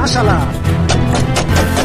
Masha'Allah.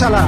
শালা